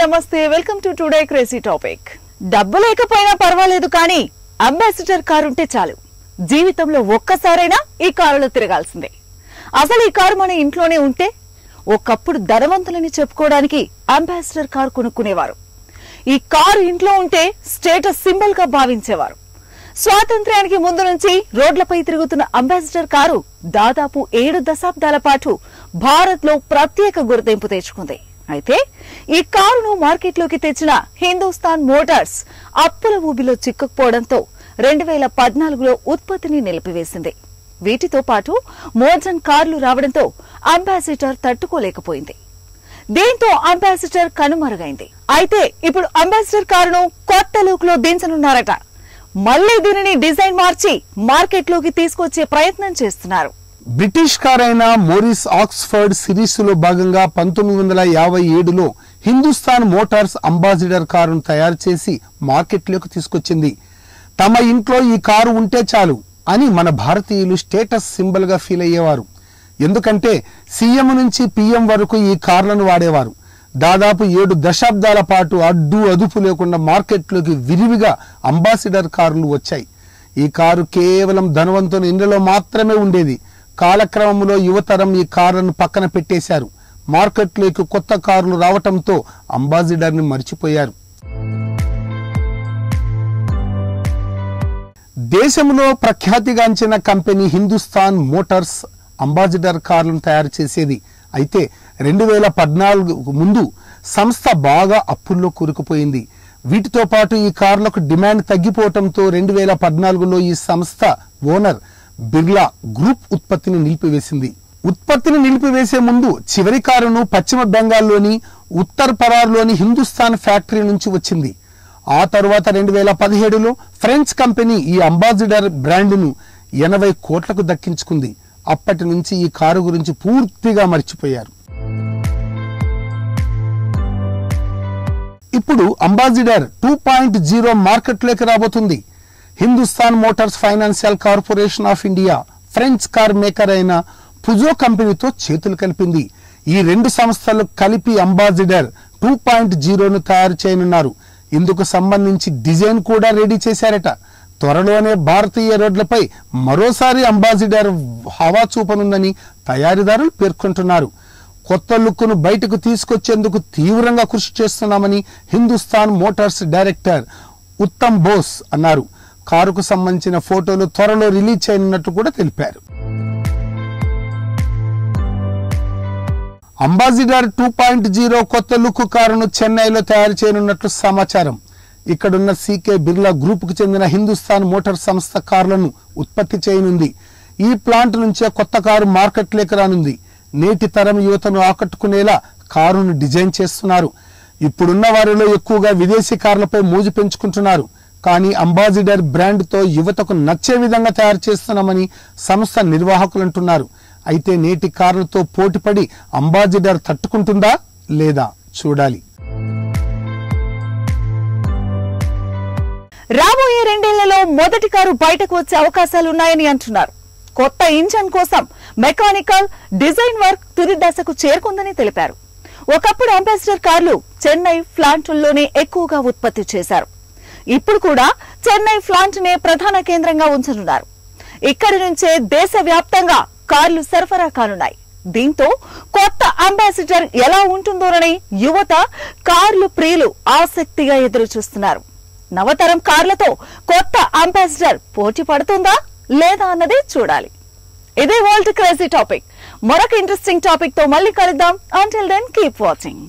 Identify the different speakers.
Speaker 1: నమస్తే. Welcome to today crazy topic డబ్బు లేకపోయినా పర్వాలేదు కానీ అంబాసిడర్ కారు ఉంటే చాలు. జీవితంలో ఒక్కసారైనా ఈ కారులో తిరగాల్సిందే. అసలు ఈ కారు మన ఇంట్లోనే ఉంటే ఒకప్పుడు ధనవంతులని చెప్పుకోవడానికి అంబాసిడర్ కారు కొనుక్కునేవారు. ఈ కారు ఇంట్లో ఉంటే స్టేటస్ సింబల్గా భావించేవారు. స్వాతంత్ర్యానికి ముందు నుంచి రోడ్లపై తిరుగుతున్న అంబాసిడర్ కారు దాదాపు ఏడు దశాబ్దాల పాటు భారత్లో ప్రత్యేక గుర్తింపు తెచ్చుకుంది. అయితే ఈ కారును మార్కెట్లోకి తెచ్చిన హిందుస్థాన్ మోటార్స్ అప్పుల ఊబిలో చిక్కుకుపోవడంతో రెండు వేల పద్నాలుగులో ఉత్పత్తిని నిలిపివేసింది. వీటితో పాటు మోడర్న్ కార్లు రావడంతో అంబాసిడర్ తట్టుకోలేకపోయింది. దీంతో అంబాసిడర్ కనుమరుగైంది. అయితే ఇప్పుడు అంబాసిడర్ కారును కొత్త లుక్లో దించనున్నారట. మళ్ళీ దీనిని డిజైన్ మార్చి మార్కెట్లోకి తీసుకొచ్చే ప్రయత్నం చేస్తున్నారు.
Speaker 2: బ్రిటిష్ కారైన మోరిస్ ఆక్స్ఫర్డ్ సిరీస్లో భాగంగా పంతొమ్మిది వందల యాభై ఏడులో హిందుస్థాన్ మోటార్స్ అంబాసిడర్ కారును తయారు చేసి మార్కెట్లోకి తీసుకొచ్చింది. తమ ఇంట్లో ఈ కారు ఉంటే చాలు అని మన భారతీయులు స్టేటస్ సింబల్గా ఫీల్ అయ్యేవారు. ఎందుకంటే సీఎం నుంచి పీఎం వరకు ఈ కార్లను వాడేవారు. దాదాపు ఏడు దశాబ్దాల పాటు అడ్డు అదుపు లేకుండా మార్కెట్లోకి విరివిగా అంబాసిడర్ కార్లు వచ్చాయి. ఈ కారు కేవలం ధనవంతుని ఇండ్లలో మాత్రమే ఉండేది. కాలక్రమంలో యువతరం ఈ కారును పక్కన పెట్టేశారు. మార్కెట్లోకి కొత్త కార్లు రావటంతో అంబాసిడర్ని మర్చిపోయారు. దేశంలో ప్రఖ్యాతిగాంచిన కంపెనీ హిందుస్థాన్ మోటార్స్ అంబాసిడర్ కార్లను తయారు చేసేది. అయితే రెండు వేల పద్నాలుగు ముందు సంస్థ బాగా అప్పుల్లో కూరుకుపోయింది. వీటితో పాటు ఈ కార్లకు డిమాండ్ తగ్గిపోవడంతో రెండు వేల పద్నాలుగులో ఈ సంస్థ ఓనర్ బిర్లా గ్రూప్ ఉత్పత్తిని నిలిపివేసింది. ఉత్పత్తిని నిలిపివేసే ముందు చివరి కారును పశ్చిమ బెంగాల్లోని ఉత్తర్ పరార్లోని హిందుస్థాన్ ఫ్యాక్టరీ నుంచి వచ్చింది. ఆ తరువాత రెండు వేల పదిహేడులో ఫ్రెంచ్ కంపెనీ ఈ అంబాసిడర్ బ్రాండ్ను ఎనభై కోట్లకు దక్కించుకుంది. అప్పటి నుంచి ఈ కారు గురించి పూర్తిగా మర్చిపోయారు. ఇప్పుడు అంబాసిడర్ టూ పాయింట్ జీరో మార్కెట్లోకి రాబోతుంది. Hindustan Motors financial corporation of India French car maker అయిన పుజో కంపెనీతో చేతులు కలిపింది. ఈ రెండు సంస్థలు కలిపి అంబాసిడర్ టూ పాయింట్ జీరోను తయారు చేయనున్నారు. ఇందుకు సంబంధించి డిజైన్ కూడా రెడీ చేశారట. త్వరలోనే భారతీయ రోడ్లపై మరోసారి అంబాసిడర్ హవా చూపనుందని తయారీదారులు పేర్కొంటున్నారు. కొత్త లుక్ను బయటకు తీసుకొచ్చేందుకు తీవ్రంగా కృషి చేస్తున్నామని హిందుస్థాన్ మోటార్స్ డైరెక్టర్ ఉత్తమ్ బోస్ అన్నారు. కారుకు సంబంధించిన ఫోటోలు త్వరలో రిలీజ్ చేయనున్నట్టు కూడా తెలిపారు. అంబాసిడర్ టూ పాయింట్ జీరో కొత్త లుక్ కారును చెన్నైలో తయారు చేయనున్నట్లు సమాచారం. ఇక్కడున్న సీకే బిర్లా గ్రూప్కు చెందిన హిందుస్థాన్ మోటార్ సంస్థ కార్లను ఉత్పత్తి చేయనుంది. ఈ ప్లాంట్ నుంచే కొత్త కారు మార్కెట్లోకి రానుంది. నేటి తరం యువతను ఆకట్టుకునేలా కారును డిజైన్ చేస్తున్నారు. ఇప్పుడున్న వారిలో ఎక్కువగా విదేశీ కార్లపై మోజు పెంచుకుంటున్నారు. కానీ అంబాసిడర్ బ్రాండ్తో యువతకు నచ్చే విధంగా తయారు చేస్తున్నామని సంస్థ నిర్వాహకులు అంటున్నారు. అయితే నేటి కార్లతో పోటీపడి అంబాసిడర్ తట్టుకుంటుందా లేదా చూడాలి.
Speaker 1: రాబోయే రెండేళ్ళలో మొదటి కారు బయటకు వచ్చే అవకాశాలు ఉన్నాయని అంటున్నారు. కొత్త ఇంజన్ కోసం మెకానికల్ డిజైన్ వర్క్ తుది దశకు చేరుకుందని తెలిపారు. ఒకప్పుడు అంబాసిడర్ కార్లు చెన్నై ప్లాంట్లోనే ఎక్కువగా ఉత్పత్తి చేశారు. ఇప్పుడు కూడా చెన్నై ప్లాంట్ నే ప్రధాన కేంద్రంగా ఉంచనున్నారు. ఇక్కడి నుంచే దేశవ్యాప్తంగా కార్లు సరఫరా కానున్నాయి. దీంతో కొత్త అంబాసిడర్ ఎలా ఉంటుందోనని యువత కార్లు ప్రియులు ఆసక్తిగా ఎదురు చూస్తున్నారు నవతరం కార్లతో కొత్త అంబాసిడర్ పోటీ పడుతుందా లేదా అన్నది చూడాలి. ఇదే వరల్డ్ క్రేజీ టాపిక్. మరొక ఇంట్రెస్టింగ్ టాపిక్తో మళ్ళీ కలుద్దాం. Until then keep watching